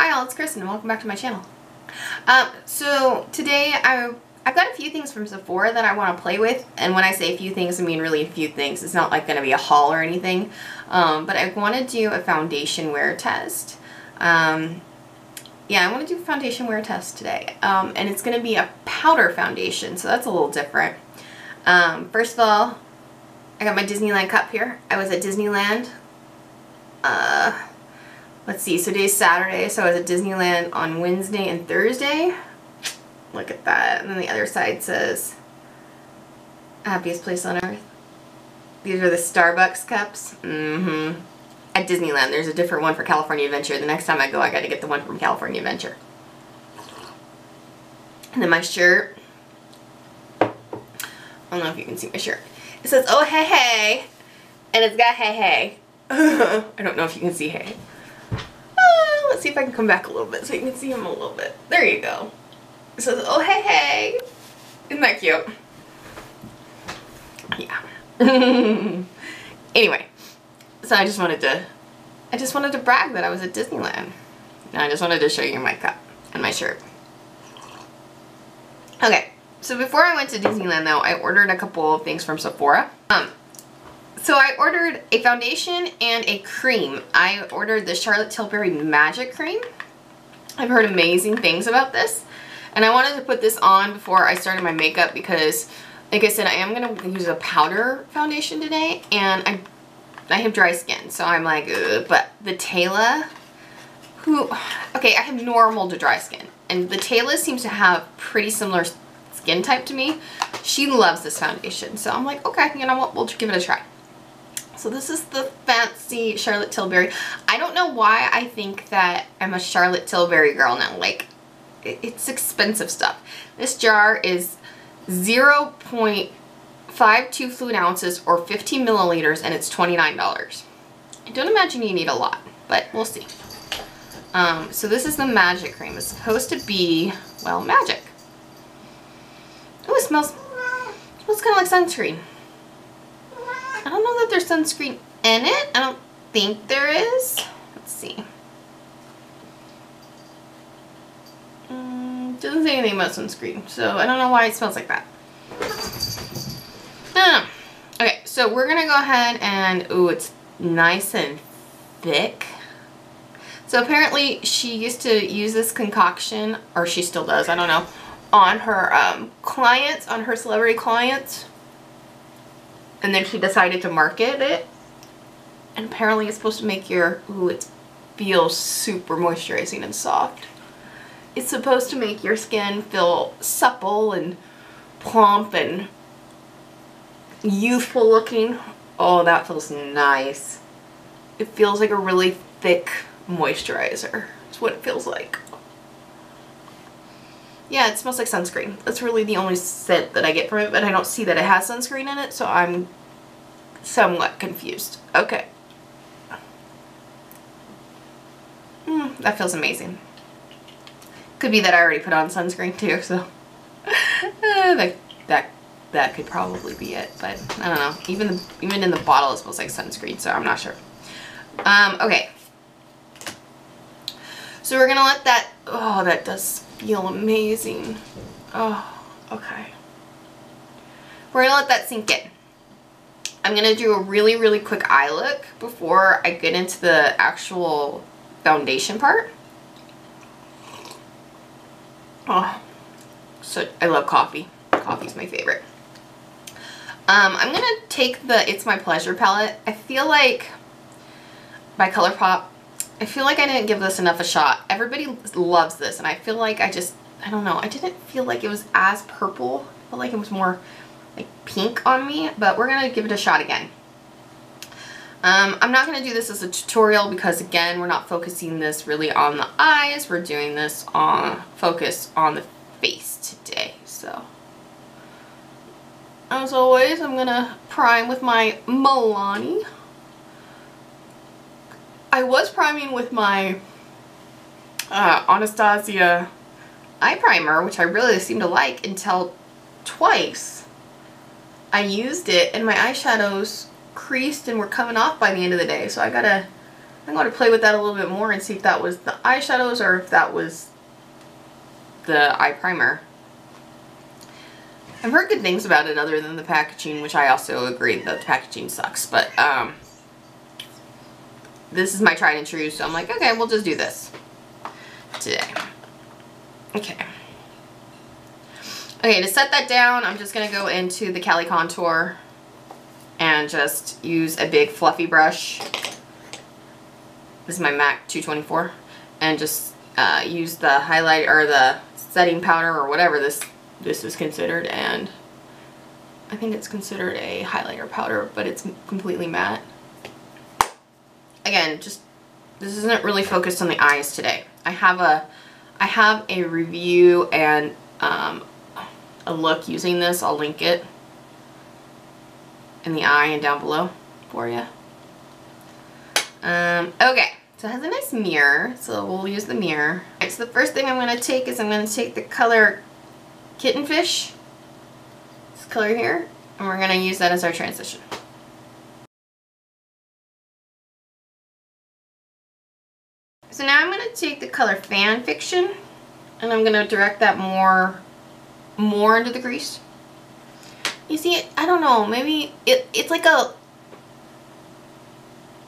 Hi all, it's Kristen welcome back to my channel. Um, so today I, I've got a few things from Sephora that I want to play with and when I say a few things I mean really a few things. It's not like going to be a haul or anything. Um, but I want to do a foundation wear test. Um, yeah, I want to do a foundation wear test today. Um, and it's going to be a powder foundation so that's a little different. Um, first of all, I got my Disneyland cup here. I was at Disneyland uh, let's see, so today's Saturday, so I was at Disneyland on Wednesday and Thursday. Look at that. And then the other side says, happiest place on earth. These are the Starbucks cups. Mm-hmm. At Disneyland, there's a different one for California Adventure. The next time I go, I gotta get the one from California Adventure. And then my shirt. I don't know if you can see my shirt. It says, oh, hey, hey. And it's got hey, hey. I don't know if you can see hey. Let's see if I can come back a little bit so you can see him a little bit. There you go. It says, oh hey hey. Isn't that cute? Yeah. anyway, so I just wanted to, I just wanted to brag that I was at Disneyland. And I just wanted to show you my cup and my shirt. Okay, so before I went to Disneyland though, I ordered a couple of things from Sephora. Um, so I ordered a foundation and a cream. I ordered the Charlotte Tilbury Magic Cream. I've heard amazing things about this. And I wanted to put this on before I started my makeup because, like I said, I am going to use a powder foundation today. And I I have dry skin, so I'm like, but the Tayla, who, okay, I have normal to dry skin. And the Tayla seems to have pretty similar skin type to me. She loves this foundation. So I'm like, okay, you know what, we'll give it a try. So this is the fancy Charlotte Tilbury. I don't know why I think that I'm a Charlotte Tilbury girl now. Like, it's expensive stuff. This jar is 0.52 fluid ounces or 15 milliliters and it's $29. I don't imagine you need a lot, but we'll see. Um, so this is the magic cream. It's supposed to be, well, magic. Oh, it smells, it smells kind of like sunscreen. That there's sunscreen in it. I don't think there is. Let's see. Mm, doesn't say anything about sunscreen, so I don't know why it smells like that. Okay, so we're to go ahead and, ooh, it's nice and thick. So apparently she used to use this concoction, or she still does, I don't know, on her um, clients, on her celebrity clients and then she decided to market it. And apparently it's supposed to make your, ooh, it feels super moisturizing and soft. It's supposed to make your skin feel supple and plump and youthful looking. Oh, that feels nice. It feels like a really thick moisturizer. It's what it feels like. Yeah, it smells like sunscreen. That's really the only scent that I get from it, but I don't see that it has sunscreen in it, so I'm somewhat confused. Okay. Mm, that feels amazing. Could be that I already put on sunscreen too, so uh, that, that that could probably be it, but I don't know. Even the, even in the bottle it smells like sunscreen, so I'm not sure. Um, okay. So we're gonna let that, oh, that does feel amazing. Oh, okay. We're going to let that sink in. I'm going to do a really, really quick eye look before I get into the actual foundation part. Oh, so I love coffee. Coffee's my favorite. Um, I'm going to take the It's My Pleasure palette. I feel like by ColourPop I feel like I didn't give this enough a shot. Everybody loves this and I feel like I just, I don't know, I didn't feel like it was as purple. I felt like it was more like pink on me, but we're going to give it a shot again. Um, I'm not going to do this as a tutorial because again, we're not focusing this really on the eyes. We're doing this on focus on the face today. So, as always, I'm going to prime with my Milani. I was priming with my uh, Anastasia eye primer, which I really seem to like until twice I used it and my eyeshadows creased and were coming off by the end of the day. So I gotta I'm to play with that a little bit more and see if that was the eyeshadows or if that was the eye primer. I've heard good things about it other than the packaging, which I also agree that the packaging sucks. But um, this is my tried and true, so I'm like, okay, we'll just do this today. Okay. Okay, to set that down, I'm just going to go into the Cali Contour and just use a big fluffy brush. This is my MAC 224. And just uh, use the highlight or the setting powder or whatever this this is considered and I think it's considered a highlighter powder but it's completely matte. Again just this isn't really focused on the eyes today. I have a I have a review and um, a look using this. I'll link it in the eye and down below for you. Um, okay, so it has a nice mirror, so we'll use the mirror. So the first thing I'm going to take is I'm going to take the color Kittenfish, this color here, and we're going to use that as our transition. So now I'm going to take the color Fan Fiction, and I'm going to direct that more more into the crease. You see, it, I don't know, maybe it, it's like a,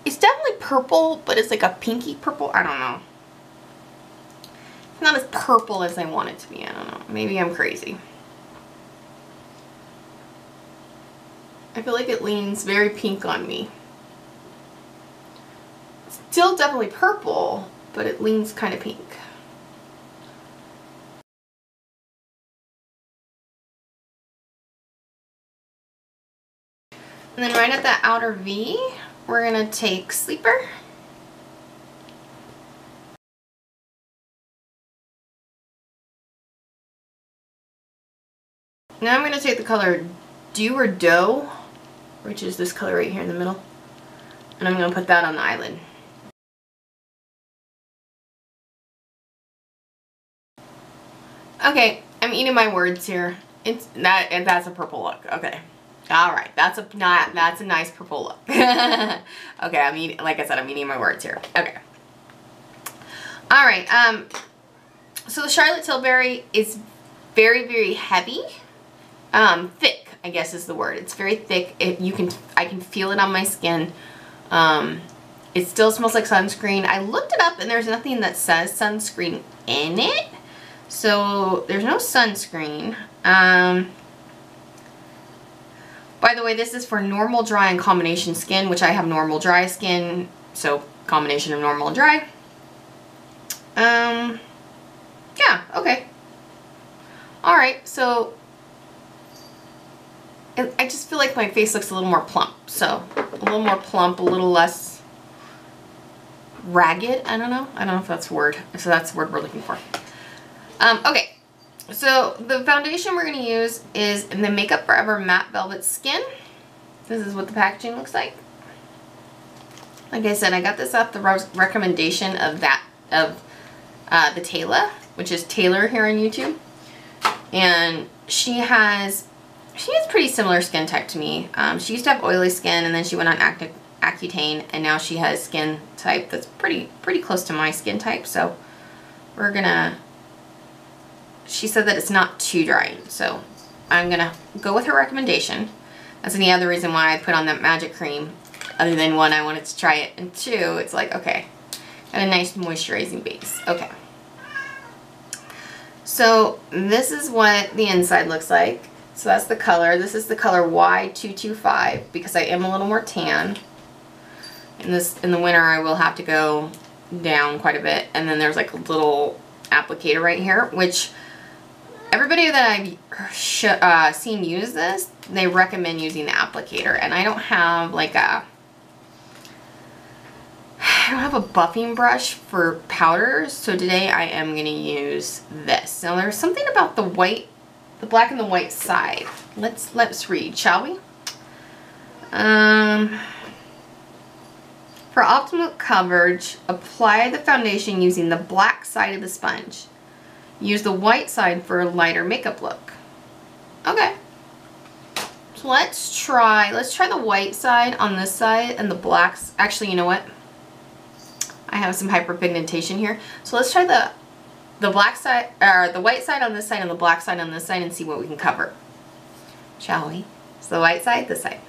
it's definitely purple, but it's like a pinky purple. I don't know. It's not as purple as I want it to be. I don't know. Maybe I'm crazy. I feel like it leans very pink on me. still definitely purple, but it leans kind of pink. And then right at the outer V, we're going to take Sleeper. Now I'm going to take the color Dew or Dough, which is this color right here in the middle, and I'm going to put that on the eyelid. Okay, I'm eating my words here. It's that and that's a purple look. Okay. All right, that's a not that's a nice purple look. okay, I'm eating like I said, I'm eating my words here. Okay. All right. Um. So the Charlotte Tilbury is very very heavy, um, thick. I guess is the word. It's very thick. It, you can I can feel it on my skin. Um, it still smells like sunscreen. I looked it up and there's nothing that says sunscreen in it. So there's no sunscreen. Um, by the way, this is for normal, dry, and combination skin, which I have normal dry skin, so combination of normal and dry. Um, yeah, okay. Alright, so I just feel like my face looks a little more plump, so a little more plump, a little less ragged, I don't know. I don't know if that's a word, so that's the word we're looking for. Um, okay, so the foundation we're going to use is the Makeup Forever Matte Velvet Skin. This is what the packaging looks like. Like I said, I got this off the recommendation of that of uh, the Taylor, which is Taylor here on YouTube. And she has, she has pretty similar skin type to me. Um, she used to have oily skin and then she went on Accutane and now she has skin type that's pretty, pretty close to my skin type. So we're gonna she said that it's not too drying. So I'm going to go with her recommendation. That's any other reason why I put on that magic cream. Other than one, I wanted to try it. And two, it's like, okay, got a nice moisturizing base. Okay. So this is what the inside looks like. So that's the color. This is the color Y225 because I am a little more tan. In this in the winter I will have to go down quite a bit. And then there's like a little applicator right here, which everybody that I've uh, seen use this, they recommend using the applicator. And I don't have like a, I don't have a buffing brush for powders. So today I am going to use this. Now there's something about the white, the black and the white side. Let's, let's read, shall we? Um, for optimal coverage, apply the foundation using the black side of the sponge. Use the white side for a lighter makeup look. Okay. So let's try, let's try the white side on this side and the blacks. Actually, you know what? I have some hyperpigmentation here. So let's try the the black side, or the white side on this side and the black side on this side and see what we can cover. Shall we? So the white side, this side.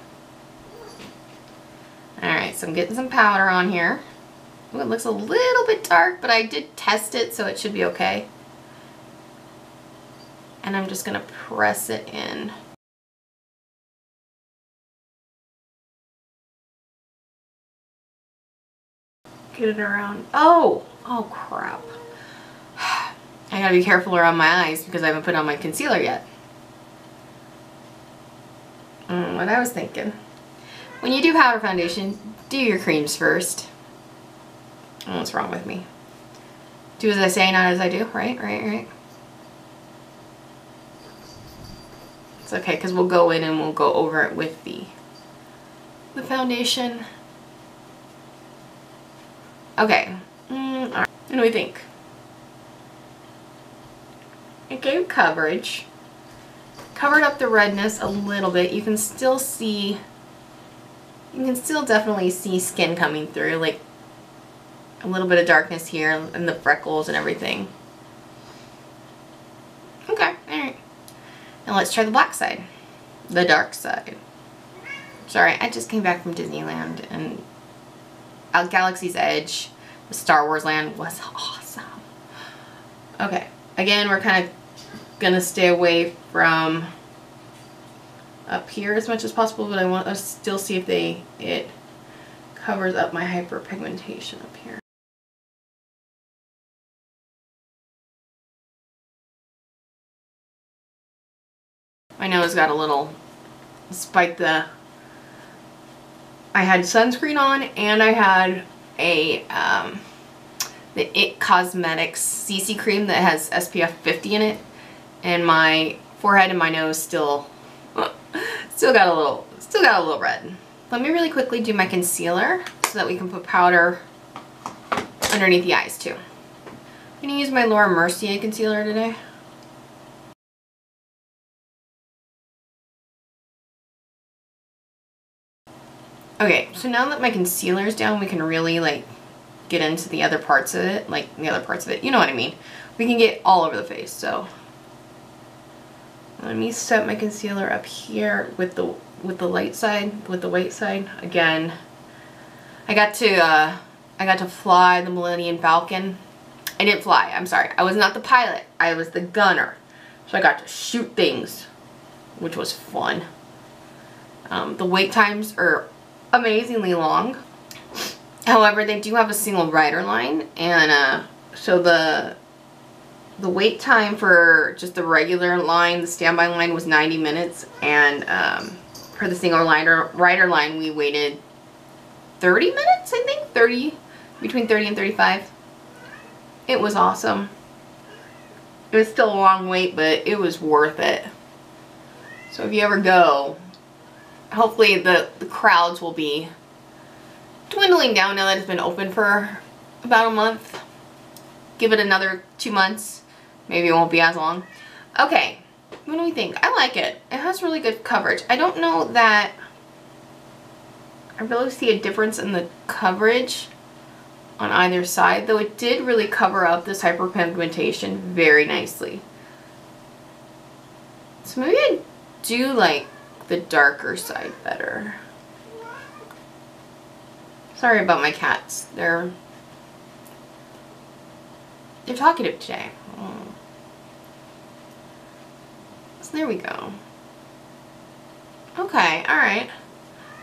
Alright, so I'm getting some powder on here. Ooh, it looks a little bit dark, but I did test it, so it should be okay. And I'm just going to press it in. Get it around. Oh! Oh, crap. I gotta be careful around my eyes because I haven't put on my concealer yet. Mm, what I was thinking. When you do powder foundation, do your creams first. What's wrong with me? Do as I say, not as I do. Right, right, right. Okay because we'll go in and we'll go over it with the, the foundation. Okay. Mm, do we think? It gave coverage. Covered up the redness a little bit. You can still see you can still definitely see skin coming through, like a little bit of darkness here and the freckles and everything. Okay, alright. Now let's try the black side. The dark side. Sorry, I just came back from Disneyland and out Galaxy's Edge, the Star Wars land was awesome. Okay, again, we're kind of to stay away from up here as much as possible, but I want to still see if they it covers up my hyperpigmentation up here. Nose got a little, despite the, I had sunscreen on and I had a, um, the IT Cosmetics CC cream that has SPF 50 in it and my forehead and my nose still still got a little, still got a little red. Let me really quickly do my concealer so that we can put powder underneath the eyes too. I'm going to use my Laura Mercier concealer today. Okay, so now that my concealer is down, we can really like get into the other parts of it, like the other parts of it, you know what I mean. We can get all over the face, so let me set my concealer up here with the with the light side, with the white side. Again, I got to uh, I got to fly the Millennium Falcon. I didn't fly, I'm sorry. I was not the pilot. I was the gunner. So I got to shoot things, which was fun. Um, the wait times are amazingly long. However, they do have a single rider line, and uh, so the the wait time for just the regular line, the standby line was 90 minutes and um, for the single rider, rider line we waited 30 minutes I think, 30, between 30 and 35. It was awesome. It was still a long wait but it was worth it. So if you ever go, hopefully the, the crowds will be dwindling down now that it's been open for about a month. Give it another two months Maybe it won't be as long. Okay, what do we think? I like it. It has really good coverage. I don't know that I really see a difference in the coverage on either side, though it did really cover up this hyperpigmentation very nicely. So maybe I do like the darker side better. Sorry about my cats. They're they're talkative today. Oh. So there we go. Okay, alright.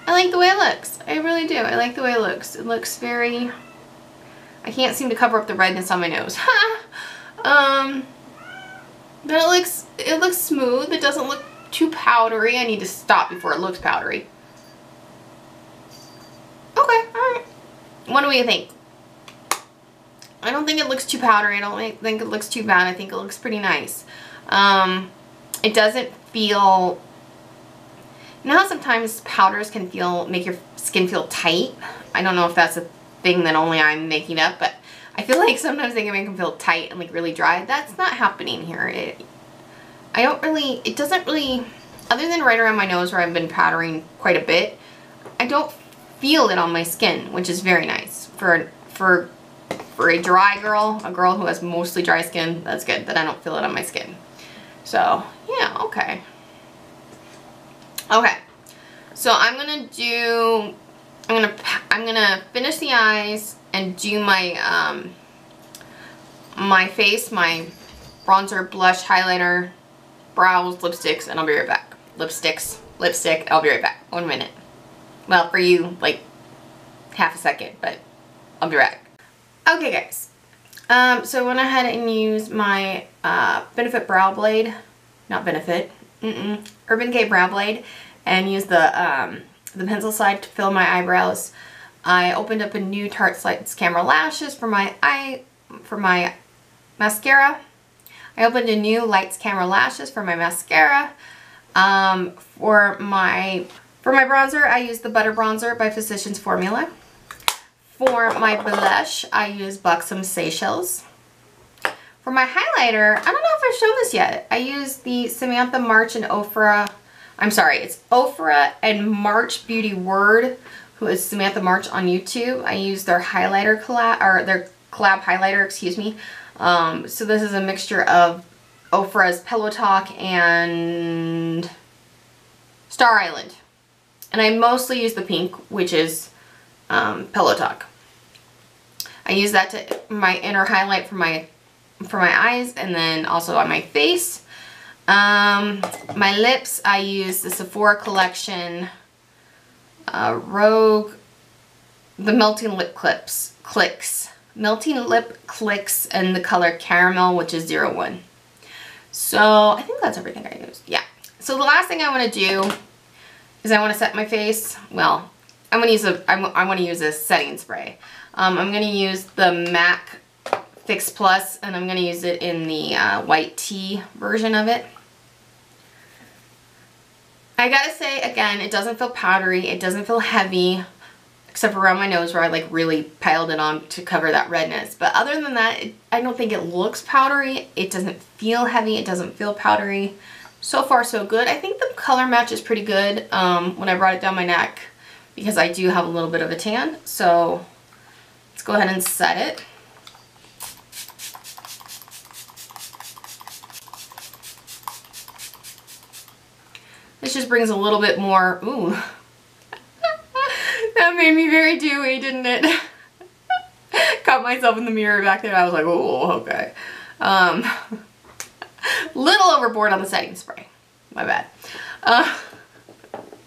I like the way it looks. I really do. I like the way it looks. It looks very... I can't seem to cover up the redness on my nose. um, but it looks, it looks smooth. It doesn't look too powdery. I need to stop before it looks powdery. Okay, alright. What do you think? I don't think it looks too powdery. I don't think it looks too bad. I think it looks pretty nice. Um, it doesn't feel... How sometimes powders can feel make your skin feel tight? I don't know if that's a thing that only I'm making up, but I feel like sometimes they can make them feel tight and like really dry. That's not happening here. It, I don't really, it doesn't really, other than right around my nose where I've been powdering quite a bit, I don't feel it on my skin, which is very nice for, for for a dry girl, a girl who has mostly dry skin, that's good that I don't feel it on my skin. So, yeah, okay. Okay, so I'm gonna do, I'm gonna, I'm gonna finish the eyes and do my, um, my face, my bronzer, blush, highlighter, brows, lipsticks, and I'll be right back. Lipsticks, lipstick, I'll be right back. One minute. Well, for you, like, half a second, but I'll be right back. Okay, guys. Um, so I went ahead and used my uh, Benefit Brow Blade, not Benefit, mm -mm, Urban Decay Brow Blade, and used the um, the pencil side to fill my eyebrows. I opened up a new Tarte Lights Camera Lashes for my eye, for my mascara. I opened a new Lights Camera Lashes for my mascara. Um, for my for my bronzer, I use the Butter Bronzer by Physicians Formula. For my blush, I use Buxom Seychelles. For my highlighter, I don't know if I've shown this yet. I use the Samantha March and Ofra, I'm sorry, it's Ofra and March Beauty Word, who is Samantha March on YouTube. I use their highlighter collab, or their collab highlighter, excuse me. Um, so this is a mixture of Ofra's Pillow Talk and Star Island. And I mostly use the pink, which is um, Pillow Talk. I use that to my inner highlight for my for my eyes and then also on my face. Um, my lips, I use the Sephora Collection uh, Rogue, the Melting Lip Clips, Clicks. Melting Lip Clicks and the color Caramel, which is 01. So I think that's everything I used. Yeah. So the last thing I want to do is I want to set my face. Well, I'm going to use a, I'm, I want to use a setting spray. Um, I'm going to use the MAC Fix Plus and I'm going to use it in the uh, white tea version of it. I gotta say, again, it doesn't feel powdery. It doesn't feel heavy, except around my nose where I like really piled it on to cover that redness. But other than that, it, I don't think it looks powdery. It doesn't feel heavy. It doesn't feel powdery. So far, so good. I think the color match is pretty good um, when I brought it down my neck because I do have a little bit of a tan. So let's go ahead and set it. This just brings a little bit more, ooh. That made me very dewy, didn't it? Caught myself in the mirror back there. I was like, oh, okay. Um, little overboard on the setting spray. My bad. Uh,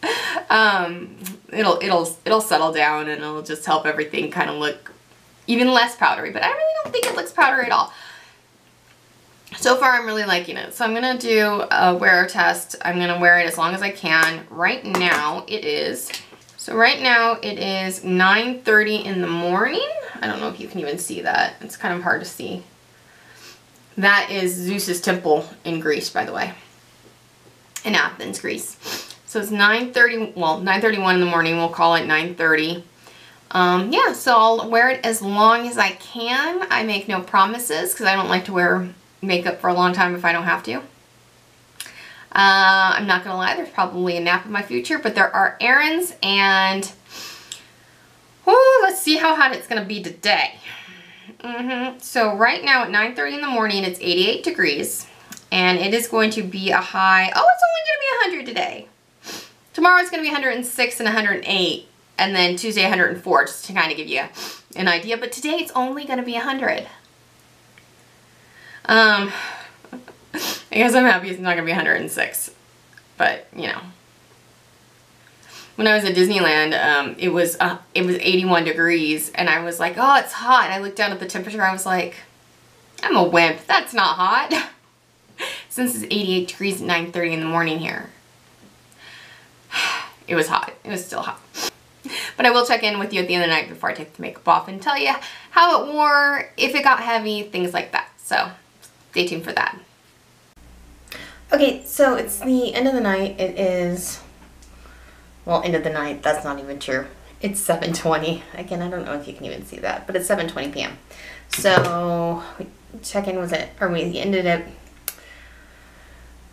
um, it'll it'll it'll settle down and it'll just help everything kind of look even less powdery. But I really don't think it looks powdery at all. So far, I'm really liking it. So I'm to do a wear test. I'm to wear it as long as I can. Right now, it is... So right now, it is 9.30 in the morning. I don't know if you can even see that. It's kind of hard to see. That is Zeus's temple in Greece, by the way. In Athens, Greece. So it's 9.30, well, 9.31 in the morning. We'll call it 9.30. Um, yeah, so I'll wear it as long as I can. I make no promises because I don't like to wear makeup for a long time if I don't have to. Uh, I'm not going to lie, there's probably a nap in my future, but there are errands and whoo, let's see how hot it's going to be today. Mm -hmm. So right now at 9.30 in the morning, it's 88 degrees and it is going to be a high, oh, it's only going to be 100 today. Tomorrow it's going to be 106 and 108 and then Tuesday 104 just to kind of give you an idea. But today it's only going to be 100. Um, I guess I'm happy it's not to be 106. But, you know. When I was at Disneyland, um, it was uh, it was 81 degrees, and I was like, oh, it's hot. And I looked down at the temperature, I was like, I'm a wimp. That's not hot. Since it's 88 degrees at 9.30 in the morning here. It was hot. It was still hot. But I will check in with you at the end of the night before I take the makeup off and tell you how it wore, if it got heavy, things like that. So stay tuned for that. Okay, so it's the end of the night. It is, well, end of the night. That's not even true. It's 7.20. Again, I don't know if you can even see that, but it's 7.20 p.m. So, check-in was it, or we ended it.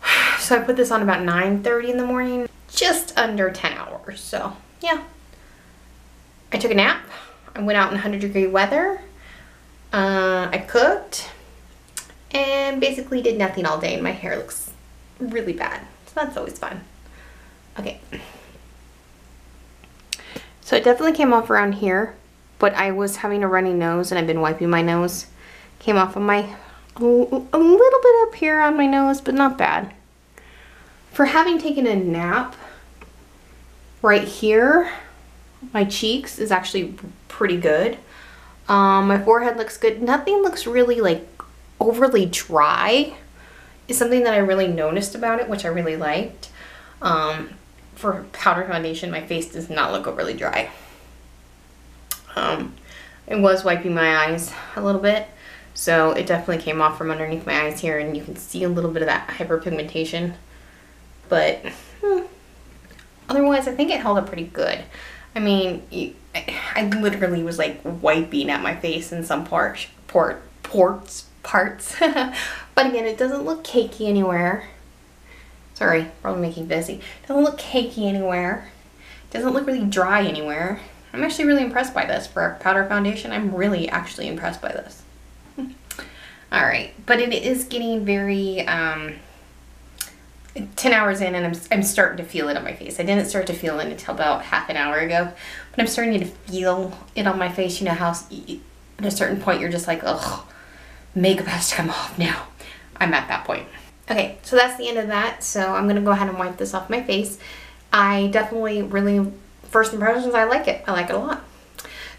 So I put this on about 9.30 in the morning, just under 10 hours. So, yeah. I took a nap. I went out in 100 degree weather. Uh, I cooked and basically did nothing all day and my hair looks really bad. So that's always fun. Okay. So it definitely came off around here, but I was having a runny nose and I've been wiping my nose. Came off of my, a little bit up here on my nose, but not bad. For having taken a nap, right here, my cheeks is actually pretty good. Um, my forehead looks good. Nothing looks really like overly dry is something that I really noticed about it, which I really liked. Um, for powder foundation, my face does not look overly dry. Um, I was wiping my eyes a little bit, so it definitely came off from underneath my eyes here, and you can see a little bit of that hyperpigmentation. But hmm, otherwise, I think it held up pretty good. I mean, I, I literally was like wiping at my face in some parts, port, ports, parts. but again, it doesn't look cakey anywhere. Sorry, probably making busy. Doesn't look cakey anywhere. Doesn't look really dry anywhere. I'm actually really impressed by this for a powder foundation. I'm really actually impressed by this. All right, but it is getting very, um, 10 hours in and I'm, I'm starting to feel it on my face. I didn't start to feel it until about half an hour ago, but I'm starting to feel it on my face. You know how at a certain point you're just like, ugh, makeup has to come off now. I'm at that point. Okay, so that's the end of that. So I'm gonna go ahead and wipe this off my face. I definitely really, first impressions, I like it. I like it a lot.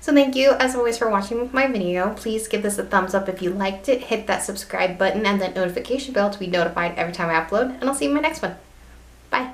So thank you as always for watching my video. Please give this a thumbs up if you liked it. Hit that subscribe button and that notification bell to be notified every time I upload. And I'll see you in my next one. Bye.